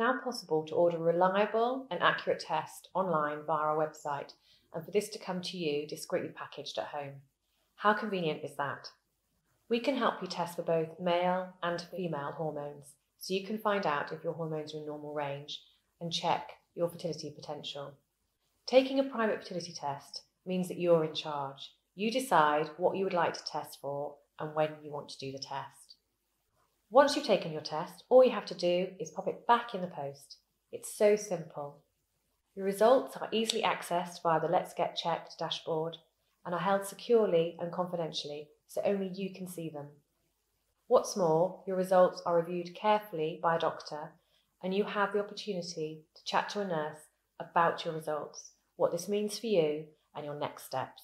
now possible to order a reliable and accurate test online via our website and for this to come to you discreetly packaged at home. How convenient is that? We can help you test for both male and female hormones so you can find out if your hormones are in normal range and check your fertility potential. Taking a private fertility test means that you're in charge. You decide what you would like to test for and when you want to do the test. Once you've taken your test, all you have to do is pop it back in the post. It's so simple. Your results are easily accessed via the Let's Get Checked dashboard and are held securely and confidentially so only you can see them. What's more, your results are reviewed carefully by a doctor and you have the opportunity to chat to a nurse about your results, what this means for you, and your next steps.